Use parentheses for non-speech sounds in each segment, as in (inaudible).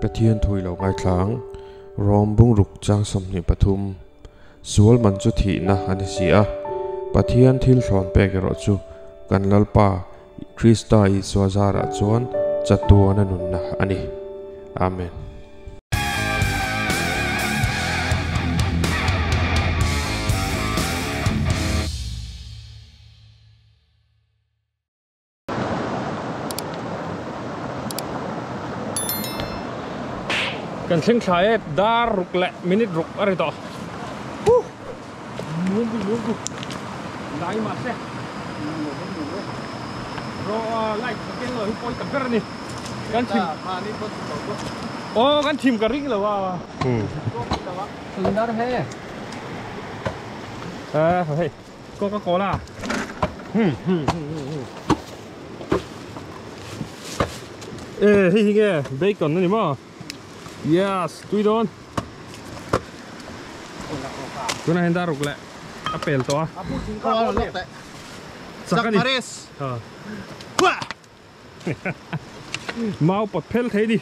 ปะเทียนถุยเหล่าไงคลังรอมบุ้งรุกจางสมนิปทุมสวลมันจุถีนะอันนี้เสียปะเทียนทิลสอนเปกรอจูกันลลปาคริสตาอิสวาซาระจวนจัตัวนันุนนะอันนี้อเมน kan thing thai dar ruk le minute ruk ari to mungu mungu lai ma se ro lai ken lo poi ka per ni kan thim o kan thim ka ring lo wa Sundar hai. à hey. Coca cola hmm hmm ê hi hi nghe bacon nhỉ mà Yes, tui don. Tui na hendak ruk le. Apel to ah. Kalau lok te. Paris. Ờ. Ha. (laughs) Mau bật pel thế đi.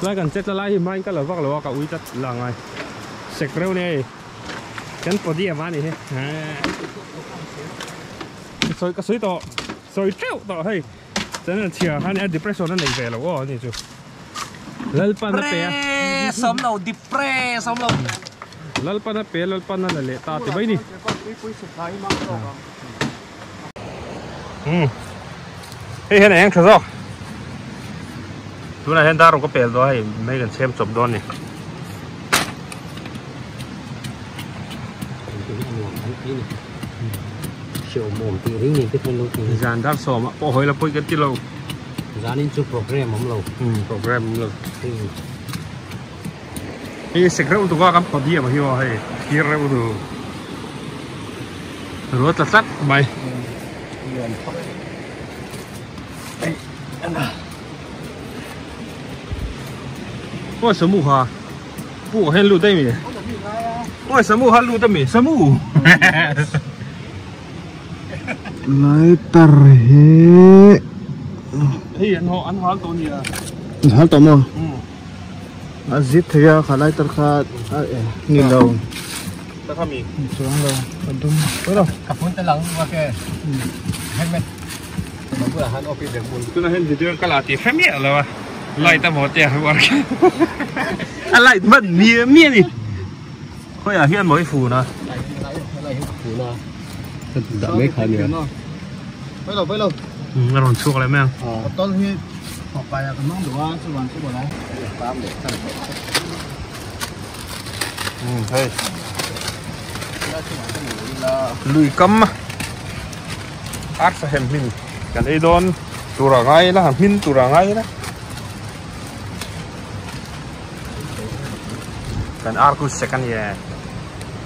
Lai gần chết là lai hiểm anh cả là vác là vác cả uy chất là ngay. Sạch rêu à, này. Chân bỏ đi mà này. À. Soi cái soi to. Soi treo to hay. Chân là chiều hai anh depression nó này về là quá này chú lalpan na pe som lâu đi pre, som lâu. lalpan na pe lalpan na lale ta ti bai ni ừ hey hen anh thazok tu na hen dar ko pel do hai mai kan sem chop don ni. Chiều mồm thì ring nhìn cái thôn lâu thì zan dar so ma po hoi la poi kan ti lo giá nên chụp program mắm lâu ừ program lo thì hey sekre tu ka kam padi ma hiwa hai kir re tu ruat la sat bai Ôi sớm mù hả? Bù hen lưu đây mì. Ôi sớm mù hả lưu đây mì, sớm mù. lai tar he Hey, anh họ anh họ tôi nhỉ. hal to mo Ừ. azit thaya khalai tar kha ni lo Ta tham mì. chuang lo adum pero cặp phun tay lắng qua kìa helmet nó vừa hắn ở phía đường buồn Tôi nói hen video cái là thì phép miệng rồi mà. Lại ta một tiền rồi. Anh lại mất mía mía đi. Thôi à hiện mới phù nè. lại lại hết phù nó thật mấy khả nữa Bây giờ bây giờ, Ừ, nó còn chuộc lại mẹ. tôi thì học bài là nó đủ ăn, chứ còn chứ còn đấy. Ừ, thôi. Lùi mà. Át phải hèm mình. Cái đây đón. Tù ra ngay là hàm mình tù ra ngay đó. Kan arku second ya.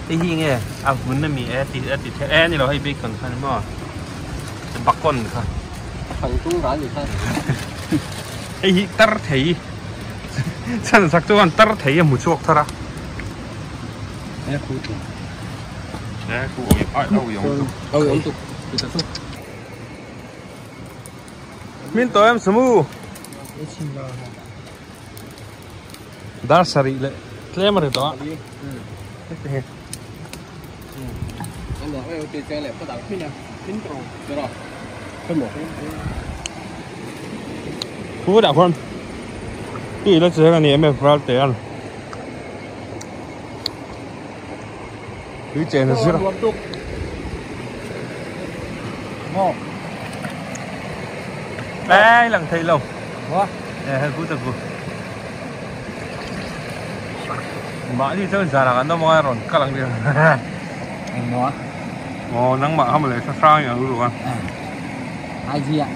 Cái hi nghe, à muốn nó mi e ti e ti the e ni lo hay bacon kan mo. Bakon ka. Cái hi tar thei. Chân sắc tu an tar thei mu chuok thara. em phù thì E ku oi ai au yong. đâu tục thì ta xúc Min to em samu. Dar sari le. Tlem re to. anh nói em tiền chơi lại có đảo pin à pin pro được rồi không một Ku da kon. Pi le che ga ni em fral te an. Pi che na sira. tục. Ngon. Ai lang thei lo. Quá. Eh ha ku ta ku. Ma ni chơi zara kan no mo ron kalang dia. Anh nó. Oh nang ma ham le sa sang ya lu kan. Hai ạ?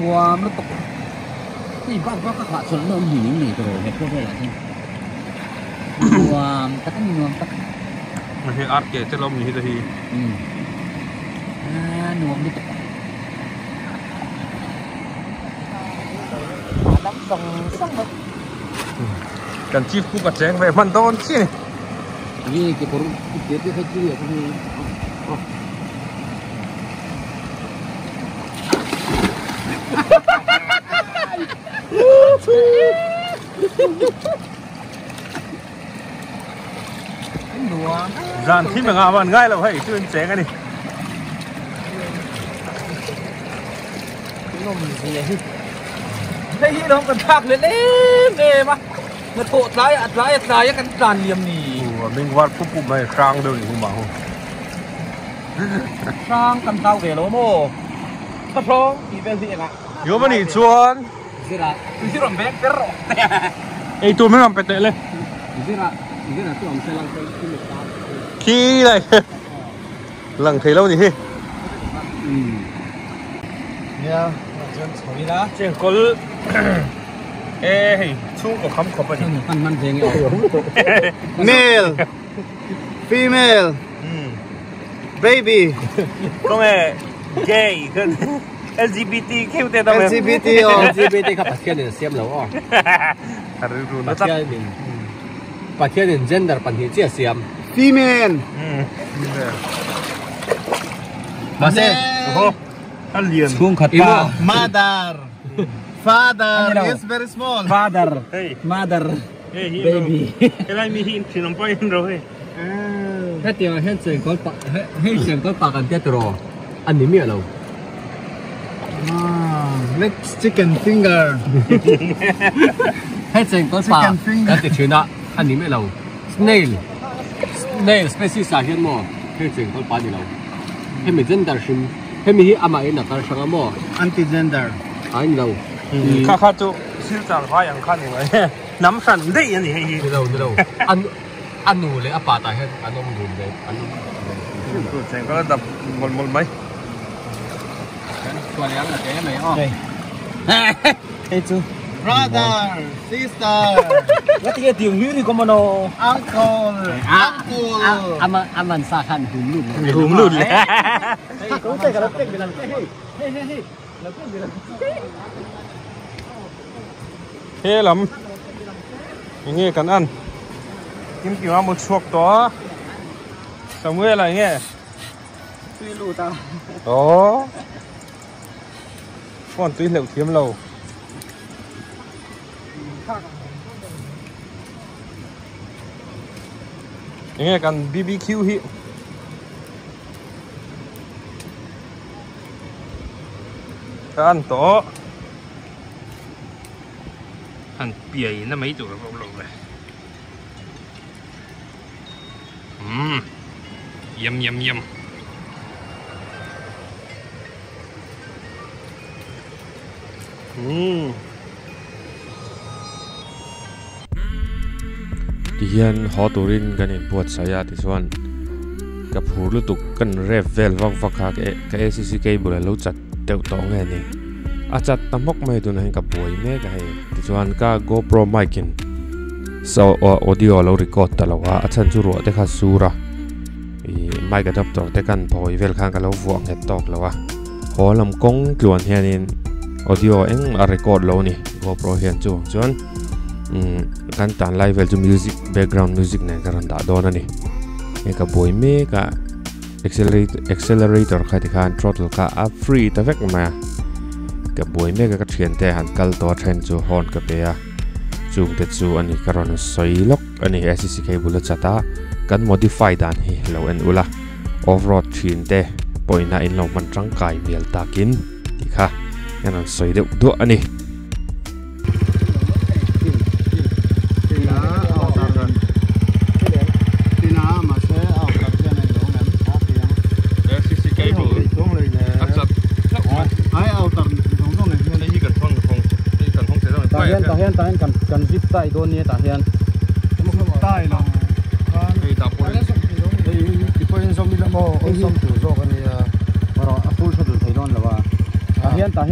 Mua nó tục. Cái bác bác các bạn chuẩn nó gì những gì rồi, hết có phải là thế. Mua tất cả mua tất. Ma hi art ke che lom ni hi hi. Ừ. À, nuông đi tục. Đóng dòng xong rồi. Kan chief ku ka cheng ve man don chi ni. Ini cái bố cái cái khách kia cái dàn thì mà ngã bạn ngay là phải chuyên chế cái này nó mình gì đây hi nó cần thạc lên lên nè mà. Mà thổ lái ạt lái ạt lái cái tràn liềm nì mình vắt phúc phúc này sang đâu thì không bảo sang cần thao về lỗ mô bắt rong thì bên gì ạ. Yếu mà nỉ chuan gì là gì là bé bé rồi ấy tôi mới làm bẹt tệ lên gì là gì là tôi làm xe lăng cái cái lực tao khi này lần thấy lâu nhỉ nha chân sỏi đó trên có ê chung có khăm khóc à chânมันมันเพลงเอา Male, female, baby, có nghe gay LGBTQ te tau LGBT oh LGBT ka pathian yang siam lo oh taru ru na ta in pathian in gender pan hi chia siam female. ma se ho alien sung khata mother. (laughs) Father. is very small. Father. hey mother. hey baby. elai mi hin chinom pa in Hei, he hei tiền hết tiền có hết tiền có bạc anh biết rồi anh đi miệng rồi 啊，next chicken finger，喺成個把一直傳啦，喺裡面流 snail，snail species 啥嘢麼？喺整個把裡流，喺咪 gender 先，喺咪阿媽嘅嗱個上阿麼？anti gender，喺流，卡卡就先找花樣看你咪，南山唔得人哋喺度，喺度，安安努你阿爸大喺安努唔掂嘅，安努，整個得冇冇咪？của em là cái này không? Đây. (laughs) Hey, chú. Brother, sister. Rất cái tiểu nữ thì có à, à, à, mà nó. Uncle, uncle. Am am an sa khan hùng lùn. Hùng lùn. Cũng thế cả lớp tiếng Việt Nam. Hey hey hey. Lớp tiếng Việt Nam. Thế lắm. Mình nghe cần ăn. Kim kiểu một chuộc đó. Sao mưa lại nghe? Tuy lù ta. Đó còn tuy liệu kiếm lầu. Nghe cần BBQ hiện. Ăn tổ ăn bìa nó mấy tuổi bông lầu này Ừm, yum yum yum. อืมที่เฮียนหอตูรินกันอินปวดสายาที่ส่วนกับหูลุตุกกันเรฟเวลวักวักหากเอกเอซีซีเกย์บุเลยรู้จัดเตียวตองไงนี่อาจัดตำมกไม่ดูนะกับบวยแม่กับให้ที่ส่วนก็ GoPro ไมค์กิน so audio เรา record ตลอดว่าอาจารย์จุรัวเด็กขัดสูระไมค์กับดับตัวเด็กกันพอยเวลข้างกันเราวงเห็ดตอกแล้ววะหอลำกงกลวนเฮียนิน audio เอ็งอา record เรานี่ GoPro เฮียนจูจวน um, kan tan live vel chu music background music ne karan da don ani e ka boy me ka accelerator accelerator kha ti khan throttle ka up free ta vek ma ka boy me ka thian te han kal to thren chu hon ka pe a chung te chu ani karon soi lok ani acc cable chata kan modify dan hi lo en ula off road thin te poina in lo man tang kai mial takin ti kha yanan soi de do ani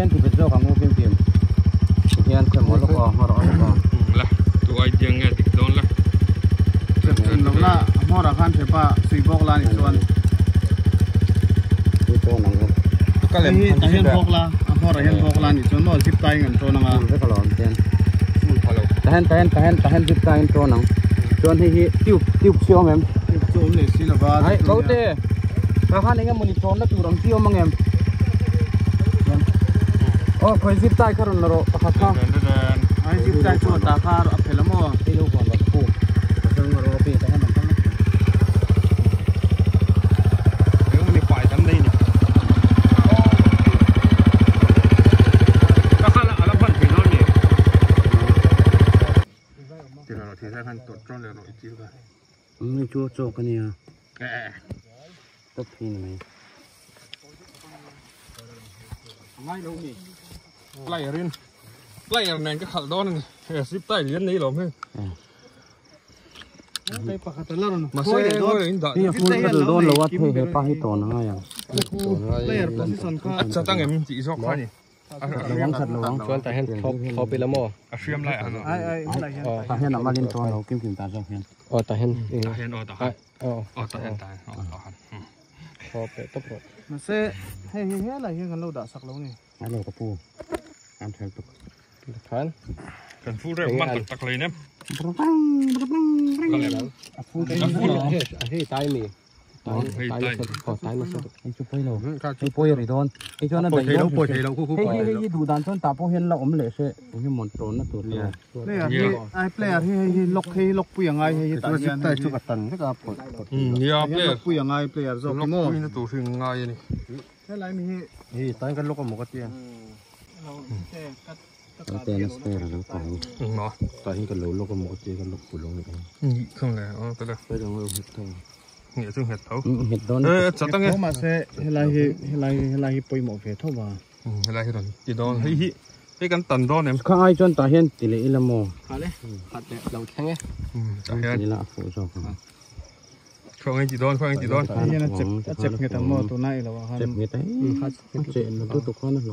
nên thì biết đâu không có kiếm kiếm thì anh phải mỗi lúc ở họ đó lúc là tụi ai chẳng nghe tiếng đón là nó là họ đã khăn phải ba suy bọc là như vậy tụi tôi nắng cái này anh hiện bọc là họ đã hiện bọc là như vậy nó zip tay ngầm cho nào là cái đó là tahan tahan tahan tahan zip tay ngầm cho nó cho nên thì tiêu tiêu siêu em. Tiêu siêu này xin là ba đấy câu tê. Các anh em mình cho nó tụi đồng siêu mà em. Oh, koi zip tie karon naro pakaka. Ai zip tie chu ta kar aphelamo. Ilo kon ba ko. Pasang maro pe ta han kan. Yung ni pai tan dei ni. Kakala ala ban pe non ni. Tira no tira kan tot tron le no itir ba. Ni chu chu kan ya. Eh. Top pin mai. Mai lo ni. playerin player này cái hạt đón này. Ship tay liền này lắm ha mà xe thôi hiện tại cái đồ lâu quá thì hệ pa hít tồn hay à? Player position ka em chỉ sok khan nhỉ lắng thật lắng chuẩn tại hen thop thop bị lại à ai ai làm lên thua lâu kim kim ta sang hen ờ tại hen tại hen mà xe hay hay hay lại hen gần lâu đã sắc lâu nè có phù Am thel tuk. Thel. Kan fure man tak lei nem. Fure fure. Hei taimi. Hei taimi. Ko taimi sa. Hei chu poi lo. Hei poi ri don. Hei chu na dai lo. Poi thei lo ku ku. Hei hei du dan chon ta po hen la om le se. Hei mon tron na tu. Ne. Ai player hei hei lok hei lok pu yang ai hei ta yan. Tai chu katan ka ka po. Ya player pu yang ai player zo. Lok pu na tu hring ai ni. Thế lại mình hi. Hi, tao cái lúc có một cái. เราไอ้ปอยรีโดนไอ้ชวนนั่นแต่ยเราปอยเราคู่คู่เฮ้ยเฮ้ยดูดันชวนตาพอเห็นเราอมเลยเช่ไอ้มอนโตนนะตัวเรา player he ai player he he lok he lok pu yang ai he he ta yan แต่ชุบตันก็กระปอย ừ nhiều he player lok pu yang ai player zo nó ki mo cũng như tủ thuyền ngay này he lai mi he เฮ้ยตอนกันลูกกับหมูกระเทียม lo he kat แต่นัสเตอร์เราตาย ừ nó ตอนนี้กันลูกลูกกับหมูกระเทียมกันลูกปุ๋ยลงนี่ ừ không lẽ ờ tới đây ไปลงเลยเห็ดทอง nghĩa chung hết thấu เห็ดโดน ê sao tăng ko nghe ma se he lai he he lai he lai he poi mo ve tho ba ừ lại rồi chỉ đó hay hi cái căn tần đó nè ข้าไอ้จนตาเห็นติเลยอิละโม คันเลยคัดเนี่ยเราแข็งไง ừ tại hiện นี่ละฟูจอก không anh chỉ đó không anh chỉ đó he na chep chep nge tang mo to nai lo wa เจ็บ han เงี้ยแต่เจ็บมันตัวตุกข้อนั่นห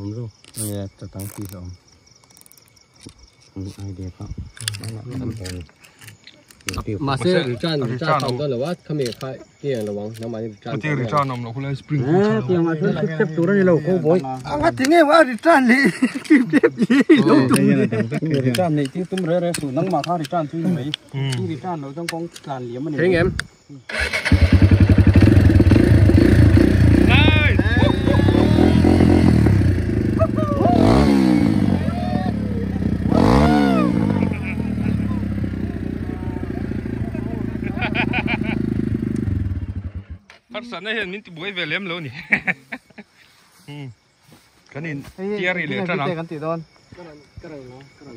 mà xe rửa chân rửa chân tàu con là quá không biết phải kia là vắng nó mà rửa chân rửa chân nó nó cũng lên spring à kia mà cứ tiếp tục đó đi lâu không vội. À mà tiếng em rửa chân đi. (laughs) Tiếp gì? Lâu tụi rửa chân này tụm rửa rửa sụn nắng mà thao rửa chân tụi mấy rửa chân nó trong con tràn mà tiếng này hiện mình bùi về lem luôn nè (laughs) ừ. cái này tia rì lệ cho nó. cái này cái này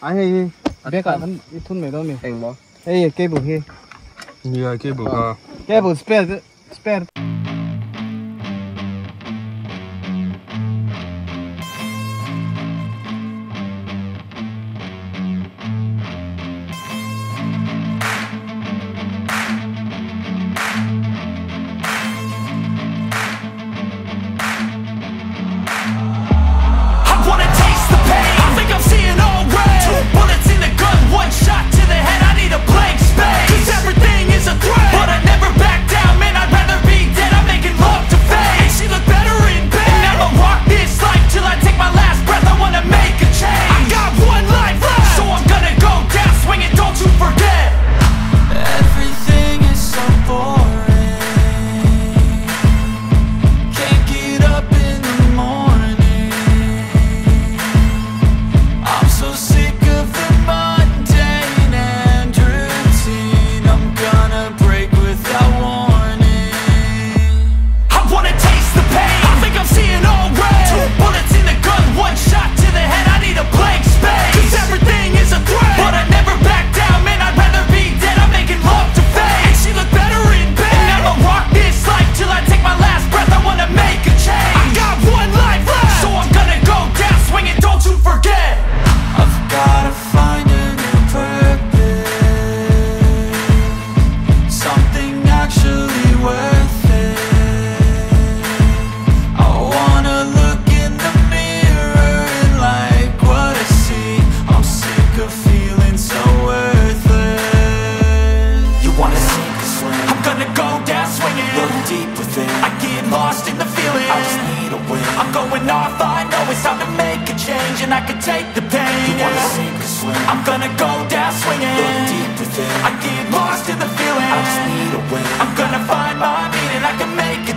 ai hay à, bé cả nó thun mày đâu mày thành bó ai cái bùi hay nhiều cái bùi à ờ. cái bùi spare spare.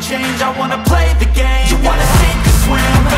Change. I wanna play the game. You wanna sink or swim?